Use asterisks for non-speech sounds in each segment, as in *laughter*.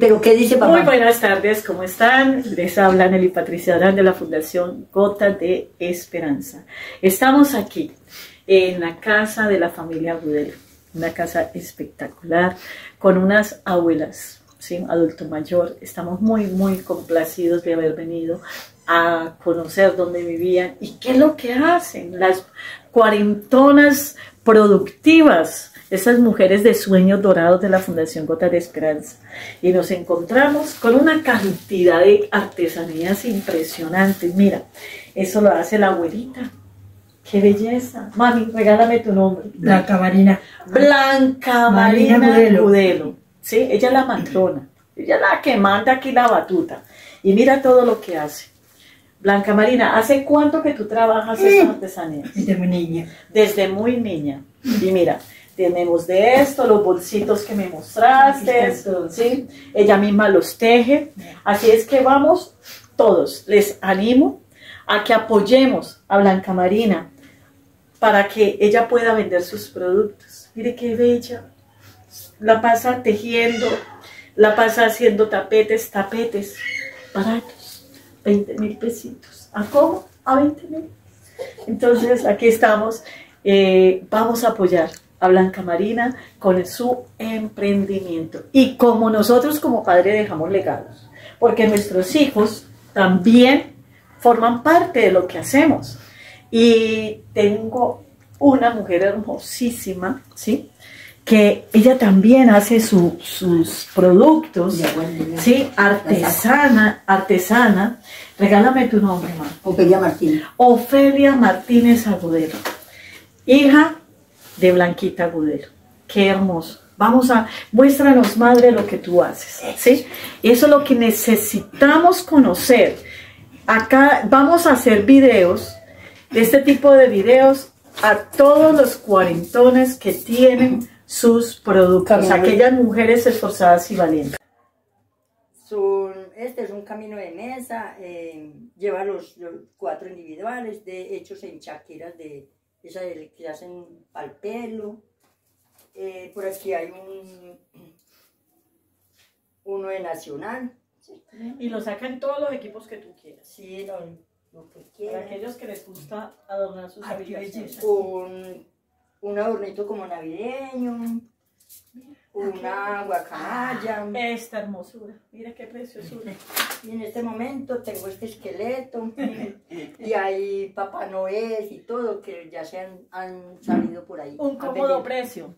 ¿Pero qué dice papá? Muy buenas tardes, ¿cómo están? Les habla Nelly Patricia Adán de la Fundación Gota de Esperanza. Estamos aquí en la casa de la familia Gudelo, una casa espectacular con unas abuelas, ¿sí? adulto mayor. Estamos muy, muy complacidos de haber venido a conocer dónde vivían y qué es lo que hacen las cuarentonas productivas, esas mujeres de sueños dorados de la Fundación Gota de Esperanza. Y nos encontramos con una cantidad de artesanías impresionantes. Mira, eso lo hace la abuelita. ¡Qué belleza! Mami, regálame tu nombre. Blanca Marina. Blanca Marina, Marina Gudelo. ¿Sí? Ella es la matrona. Ella es la que manda aquí la batuta. Y mira todo lo que hace. Blanca Marina, ¿hace cuánto que tú trabajas estas artesanías? Desde muy niña. Desde muy niña. Y mira, tenemos de esto, los bolsitos que me mostraste. ¿sí? Ella misma los teje. Así es que vamos todos, les animo a que apoyemos a Blanca Marina para que ella pueda vender sus productos. Mire qué bella. La pasa tejiendo, la pasa haciendo tapetes, tapetes baratos, 20 mil pesitos. ¿A cómo? A 20 mil. Entonces, aquí estamos. Eh, vamos a apoyar a Blanca Marina con su emprendimiento. Y como nosotros como padres dejamos legados, porque nuestros hijos también forman parte de lo que hacemos. Y tengo una mujer hermosísima, ¿sí? Que ella también hace su- sus productos. ¿sí? Artesana, artesana. Regálame tu nombre, mamá. Ofelia Martín. Ofelia Martínez Agudero, hija de Blanquita Agudero. Qué hermoso. Vamos a, muéstranos, madre, lo que tú haces. ¿sí? Eso es lo que necesitamos conocer. Acá vamos a hacer videos, de este tipo de videos, a todos los cuarentones que tienen sus productos, Camino. aquellas mujeres esforzadas y valientes. Son- este es un camino de mesa, eh, lleva los, los cuatro individuales, de, hechos en chaqueras de esa de- que hacen al pelo. Eh, por aquí hay un uno de nacional. Y lo sacan todos los equipos que tú quieras. Sí, lo, lo que Para quieran. aquellos que les gusta adornar sus Aquí habitaciones. un, un adornito como navideño, una guacamaya. Esta hermosura, mira qué preciosura. *laughs* Y en este momento tengo este esqueleto *laughs* y hay Papá Noel y todo que ya se han, han salido por ahí. Un cómodo precio,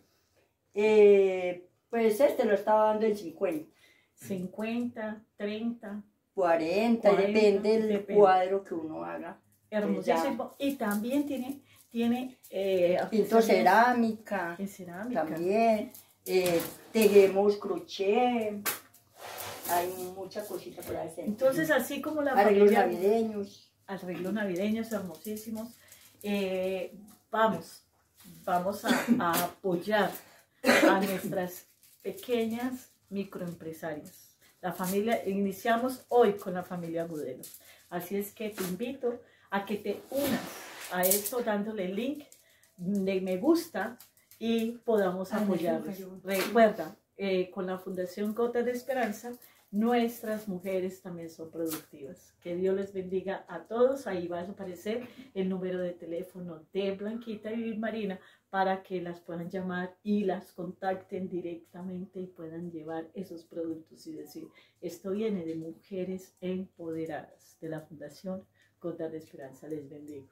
Eh, pues este lo estaba dando en 50, 50, 30, 40, 40, depende del depende. cuadro que uno haga. hermosísimo. Y también tiene, tiene eh, Pinto cerámica también, eh, tejemos crochet, hay mucha cosita por hacer. Entonces, así como la arreglos familia, navideños. arreglos navideños hermosísimos, eh, vamos, vamos a, a apoyar a nuestras pequeñas microempresarias. La familia, iniciamos hoy con la familia Gudelo. Así es que te invito a que te unas a esto dándole link de me gusta y podamos Ay, me apoyarlos. cayó. Recuerda, eh, con la Fundación Gota de Esperanza, nuestras mujeres también son productivas. Que Dios les bendiga a todos. Ahí va a aparecer el número de teléfono de Blanquita y Marina para que las puedan llamar y las contacten directamente y puedan llevar esos productos y decir, esto viene de mujeres empoderadas de la Fundación Gota de Esperanza. Les bendigo.